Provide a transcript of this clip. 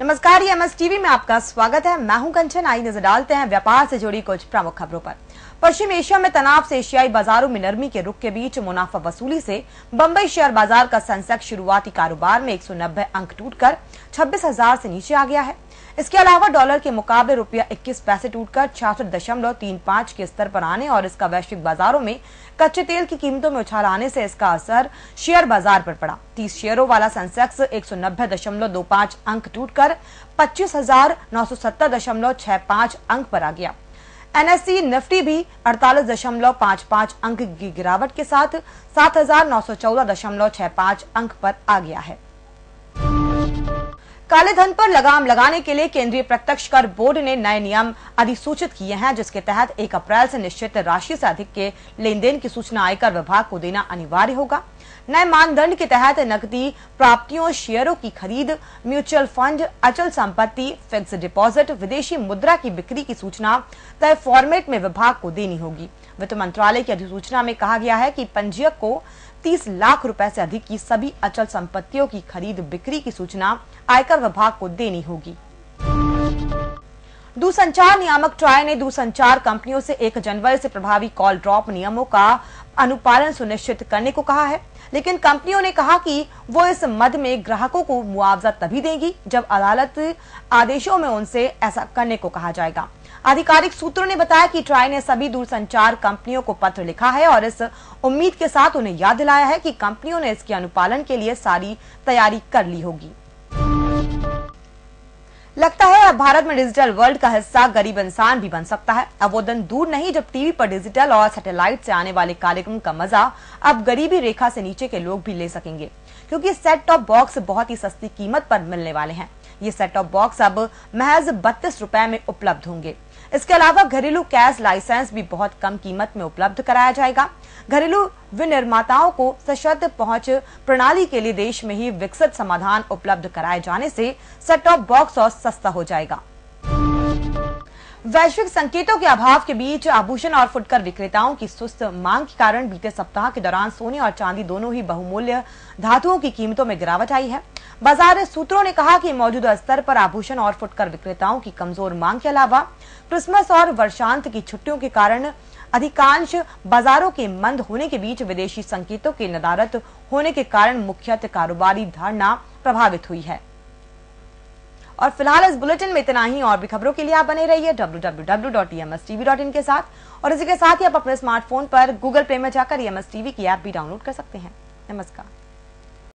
नमस्कार ये MS TV में आपका स्वागत है। मैं हूँ कंचन। आई नज़र डालते हैं व्यापार से जुड़ी कुछ प्रमुख खबरों पर। पश्चिम एशिया में तनाव से एशियाई बाजारों में नरमी के रुख के बीच मुनाफा वसूली से बंबई शेयर बाज़ार का सेंसेक्स शुरुआती कारोबार में 190 अंक टूटकर 26,000 से नीचे आ गया है। इसके अलावा डॉलर के मुकाबले रुपया इक्कीस पैसे टूटकर छियासठ दशमलव तीन पाँच के स्तर पर आने और इसका वैश्विक बाजारों में कच्चे तेल की कीमतों में उछाल आने से इसका असर शेयर बाज़ार पर पड़ा। तीस शेयरों वाला सेंसेक्स एक सौ नब्बे दशमलव दो पाँच अंक टूटकर पच्चीस हज़ार नौ सौ सत्तर दशमलव पाँच अंक पर आ गया। एनएससी निफ्टी भी अड़तालीस दशमलव पाँच पाँच अंक की गिरावट के साथ सात हज़ार नौ सौ चौदह दशमलव छह पाँच अंक पर आ गया है। काले धन पर लगाम लगाने के लिए केंद्रीय प्रत्यक्ष कर बोर्ड ने नए नियम अधिसूचित किए हैं, जिसके तहत एक अप्रैल से निश्चित राशि से अधिक के लेन देन की सूचना आयकर विभाग को देना अनिवार्य होगा। नए मानदंड के तहत नकदी प्राप्तियों शेयरों की खरीद, म्यूचुअल फंड, अचल संपत्ति फिक्स डिपॉजिट, विदेशी मुद्रा की बिक्री की सूचना तय फॉर्मेट में विभाग को देनी होगी। वित्त मंत्रालय की अधिसूचना में कहा गया है कि पंजीयक को 30 लाख रुपए से अधिक की सभी अचल संपत्तियों की खरीद, बिक्री की सूचना आयकर विभाग को देनी होगी। दूरसंचार नियामक ट्राय ने दूरसंचार कंपनियों से एक जनवरी से प्रभावी कॉल ड्रॉप नियमों का अनुपालन सुनिश्चित करने को कहा है। लेकिन कंपनियों ने कहा कि वो इस मद में ग्राहकों को मुआवजा तभी देगी जब अदालत आदेशों में उनसे ऐसा करने को कहा जाएगा। आधिकारिक सूत्रों ने बताया कि ट्राई ने सभी दूरसंचार कंपनियों को पत्र लिखा है और इस उम्मीद के साथ उन्हें याद दिलाया है कि कंपनियों ने इसके अनुपालन के लिए सारी तैयारी कर ली होगी। लगता है अब भारत में डिजिटल वर्ल्ड का हिस्सा गरीब इंसान भी बन सकता है। अब वो दिन दूर नहीं, जब टीवी पर डिजिटल और सैटेलाइट से आने वाले कार्यक्रम का मज़ा अब गरीबी रेखा से नीचे के लोग भी ले सकेंगे, क्योंकि सेट टॉप बॉक्स बहुत ही सस्ती कीमत पर मिलने वाले हैं। ये सेट टॉप बॉक्स अब महज बत्तीस रूपए में उपलब्ध होंगे। इसके अलावा घरेलू कैश लाइसेंस भी बहुत कम कीमत में उपलब्ध कराया जाएगा। घरेलू विनिर्माताओं को सशक्त पहुँच प्रणाली के लिए देश में ही विकसित समाधान उपलब्ध कराए जाने से सेट टॉप बॉक्स और सस्ता हो जाएगा। वैश्विक संकेतों के अभाव के बीच आभूषण और फुटकर विक्रेताओं की सुस्त मांग के कारण बीते सप्ताह के दौरान सोने और चांदी दोनों ही बहुमूल्य धातुओं की कीमतों में गिरावट आई है। बाज़ार सूत्रों ने कहा कि मौजूदा स्तर पर आभूषण और फुटकर विक्रेताओं की कमज़ोर मांग के अलावा क्रिसमस और वर्षांत की छुट्टियों के कारण अधिकांश बाजारों के मंद होने के बीच विदेशी संकेतों के नदारत होने के कारण मुख्यतः कारोबारी धारणा प्रभावित हुई है। और फ़िलहाल इस बुलेटिन में इतना ही। और भी खबरों के लिए आप बने रहिए www.emstv.in के साथ। और इसी के साथ ही आप अपने स्मार्टफ़ोन पर गूगल पे में जाकर एमएस टीवी की ऐप भी डाउनलोड कर सकते हैं। नमस्कार।